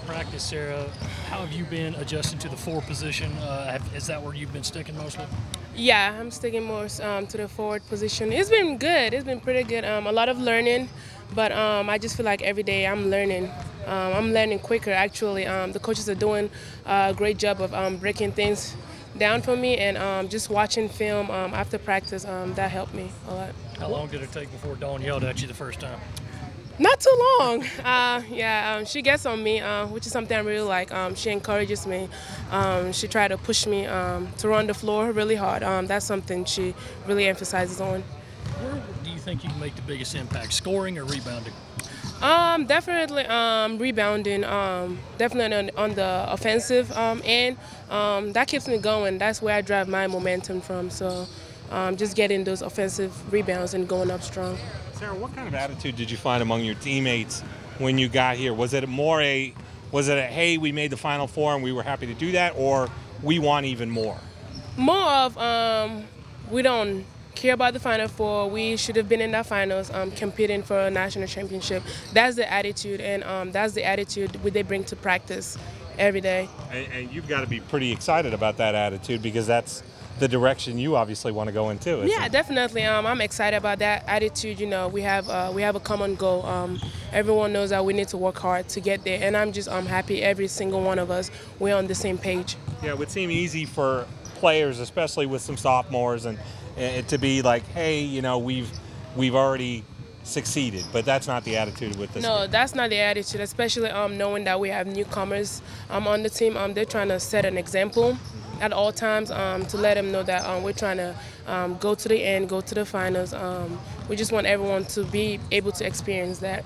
practice, Sarah, how have you been adjusting to the four position? Uh, have, is that where you've been sticking mostly? Yeah, I'm sticking more um, to the forward position. It's been good. It's been pretty good. Um, a lot of learning, but um, I just feel like every day I'm learning. Um, I'm learning quicker, actually. Um, the coaches are doing a great job of um, breaking things down for me, and just watching film after practice, that helped me a lot. How long did it take before Dawn yelled at you the first time? Not too long. Uh, yeah, um, she gets on me, uh, which is something I really like. Um, she encourages me. Um, she tried to push me um, to run the floor really hard. Um, that's something she really emphasizes on. Where do you think you can make the biggest impact, scoring or rebounding? Um, definitely um, rebounding. Um, definitely on, on, the offensive end. Um, that keeps me going. That's where I drive my momentum from. So, um, just getting those offensive rebounds and going up strong. Sarah, what kind of attitude did you find among your teammates when you got here? Was it more a, was it a, hey, we made the Final Four and we were happy to do that, or we want even more? More of, um, we don't care about the Final Four. We should have been in the finals, um, competing for a national championship. That's the attitude, and um, that's the attitude we they bring to practice every day. And, and you've got to be pretty excited about that attitude because that's the direction you obviously want to go into. Yeah, it? definitely. Um, I'm excited about that attitude. You know, we have uh, we have a common goal. Um, everyone knows that we need to work hard to get there, and I'm just I'm happy every single one of us we're on the same page. Yeah, it would seem easy for players, especially with some sophomores, and, and to be like, hey, you know, we've we've already succeeded, but that's not the attitude with this. No, group. that's not the attitude, especially um, knowing that we have newcomers um, on the team. Um, they're trying to set an example at all times um, to let them know that um, we're trying to um, go to the end, go to the finals. Um, we just want everyone to be able to experience that.